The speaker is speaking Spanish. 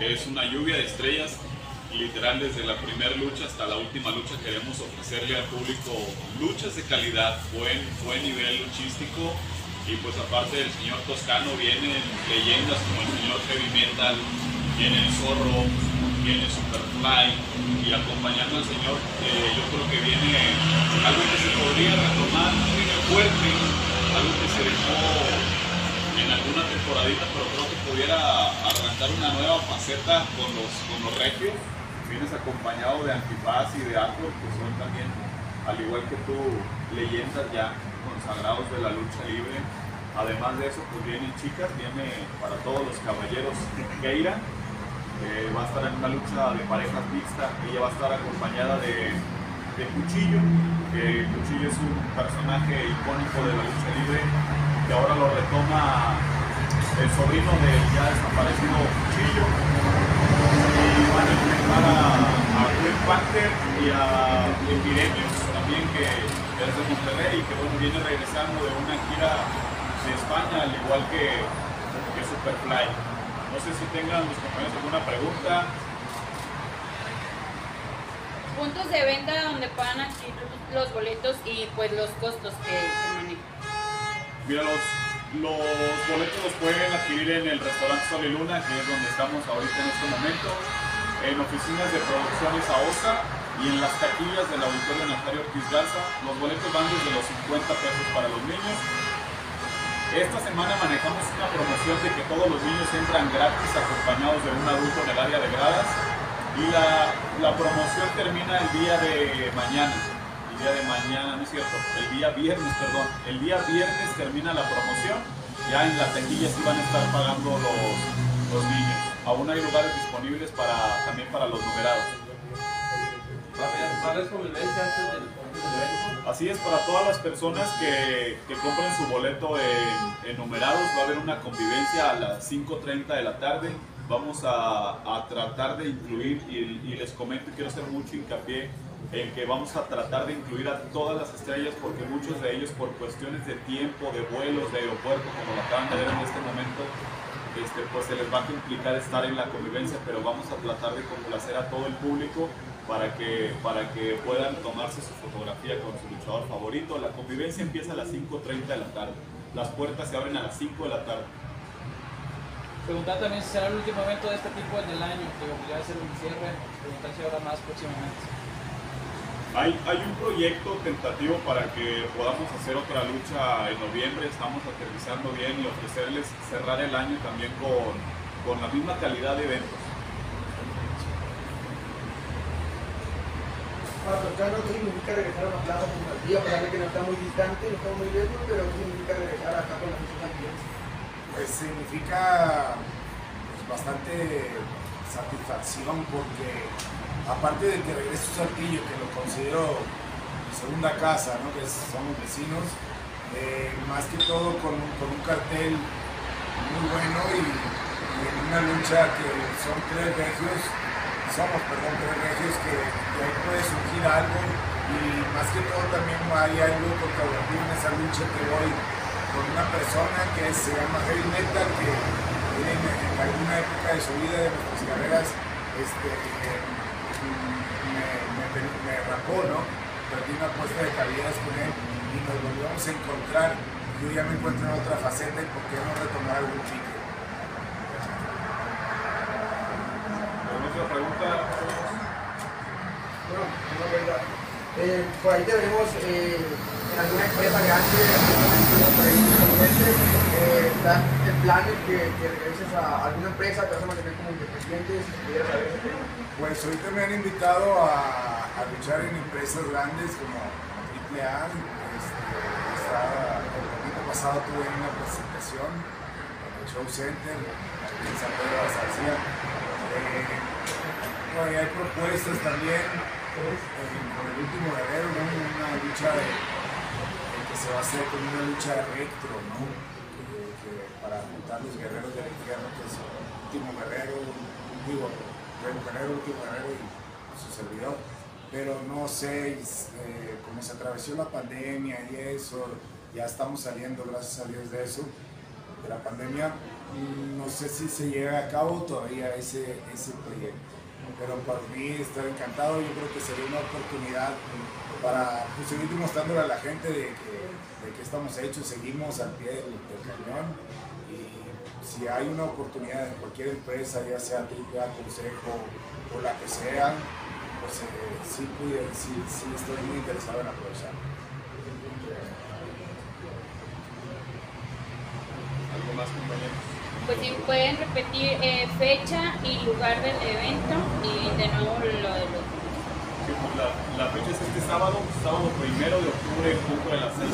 Es una lluvia de estrellas, literal desde la primera lucha hasta la última lucha queremos ofrecerle al público luchas de calidad, buen, buen nivel luchístico y pues aparte del señor Toscano vienen leyendas como el señor Heavy Metal, viene el Zorro, viene Superfly y acompañando al señor eh, yo creo que viene algo que se podría retomar fuerte, algo que se dejó alguna temporadita pero creo que pudiera arrancar una nueva faceta con los, con los regios. Vienes acompañado de Antifaz y de Arthur que son también, al igual que tú, leyendas ya consagrados de la lucha libre. Además de eso, pues vienen chicas, viene para todos los caballeros Keira, va a estar en una lucha de parejas mixta, ella va a estar acompañada de, de Cuchillo, que Cuchillo es un personaje icónico de la lucha libre, que ahora lo retoma el sobrino del ya desaparecido Cuchillo, y van a enfrentar a, a Gwen Panther y a Epidemios también, que es de Monterrey y que bueno, viene regresando de una gira de España, al igual que, que Superfly. No sé si tengan mis compañeros alguna pregunta. Puntos de venta donde puedan adquirir los boletos y pues los costos que, que manejan. Mira, los, boletos los pueden adquirir en el restaurante Sol Luna, que es donde estamos ahorita en este momento, en oficinas de producciones AOSA y en las taquillas del Auditorio Nazario Ortiz Garza. Los boletos van desde los 50 pesos para los niños. Esta semana manejamos una promoción de que todos los niños entran gratis acompañados de un adulto en el área de gradas y la promoción termina el día de mañana. El día de mañana, no es cierto, el día viernes, perdón. El día viernes termina la promoción. Ya en la taquilla sí van a estar pagando los, los niños. Aún hay lugares disponibles para, también para los numerados. ¿Va a haber convivencia antes del evento? Así es, para todas las personas que, que compren su boleto en, en numerados, va a haber una convivencia a las 5.30 de la tarde. Vamos a, a tratar de incluir, y, y les comento quiero hacer mucho hincapié en que vamos a tratar de incluir a todas las estrellas porque muchos de ellos por cuestiones de tiempo, de vuelos, de aeropuerto, como lo acaban de ver en este momento, este, pues se les va a complicar estar en la convivencia, pero vamos a tratar de complacer a todo el público para que, para que puedan tomarse su fotografía con su luchador favorito. La convivencia empieza a las 5.30 de la tarde. Las puertas se abren a las 5 de la tarde. Preguntar también si será el último evento de este tipo en el año, que obligará a hacer un cierre, preguntar si habrá más próximamente. Hay, hay un proyecto tentativo para que podamos hacer otra lucha en noviembre. Estamos aterrizando bien y ofrecerles cerrar el año también con, con la misma calidad de eventos. Para Toscano, ¿qué significa regresar a la plaza como al día? Para ver que no está muy distante, no está muy lejos, pero ¿qué significa regresar acá con la fiesta también? Pues significa pues, bastante satisfacción porque aparte de que regreso a Saltillo, que lo considero mi segunda casa, ¿no? que somos vecinos, eh, más que todo con, un- cartel muy bueno y, en una lucha que son tres regios, somos, perdón, tres regios que, ahí puede surgir algo y más que todo también hay algo colaborativo en esa lucha que voy con una persona que se llama Heavy Metal que en, en alguna época de su vida de nuestras carreras este, eh, me, me, rapó, ¿no? Perdí una apuesta de calidades con él y nos volvimos a encontrar. Yo ya me encuentro en otra faceta y por qué no retomar algún. ¿Alguna otra pregunta? Bueno, una verdad. Eh, por ahí te veremos eh, en alguna empresa grande, eh, ¿está el plan de que, que regreses a alguna empresa, te vas a mantener como independiente, si pudieras saber? Pues ahorita me han invitado a, luchar en empresas grandes como AAA. Este, el domingo pasado tuve una presentación en el Show Center aquí en San Pedro de la Zarcía. Eh, bueno, hay propuestas también eh, con el último guerrero, ¿no? una lucha que se va a hacer con una lucha de retro, ¿no? Que- para juntar los guerreros del infierno, que es último guerrero, digo, Rey Guerrero, último guerrero y su servidor. Pero no sé, eh, como se atravesó la pandemia y eso, ya estamos saliendo, gracias a Dios, de eso, de la pandemia. no sé si se llega a cabo todavía ese, ese proyecto. Pero para mí estar encantado, yo creo que sería una oportunidad para pues, seguir demostrándole a la gente de que, estamos hechos, seguimos al pie del, cañón y si hay una oportunidad en cualquier empresa, ya sea AAA, Consejo o la que sea, pues eh, sí, sí, sí estoy muy interesado en aprovechar. ¿Algo más, compañeros? Pues si pueden repetir eh, fecha y lugar del evento y de nuevo lo de los... Pues la, la fecha es este sábado, sábado primero de octubre en punto de las 6.